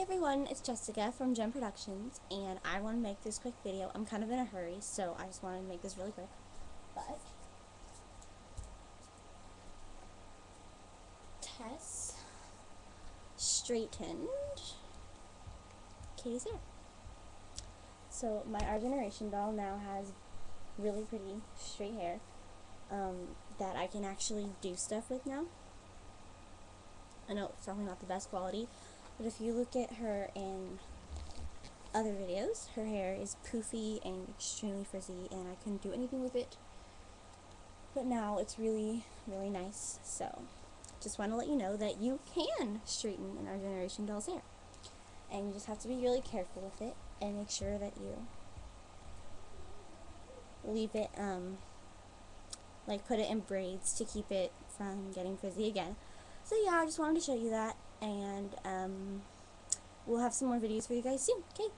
Hey everyone, it's Jessica from Jem Productions, and I want to make this quick video. I'm kind of in a hurry, so I just wanted to make this really quick. But Tess straightened Katie's hair. So my Our Generation doll now has really pretty straight hair um, that I can actually do stuff with now. I know it's probably not the best quality, but if you look at her in other videos, her hair is poofy and extremely frizzy, and I couldn't do anything with it. But now it's really, really nice. So, just want to let you know that you can straighten an Our Generation doll's hair. And you just have to be really careful with it and make sure that you leave it, um, like put it in braids to keep it from getting frizzy again. So yeah, I just wanted to show you that, and um, have some more videos for you guys soon. Okay,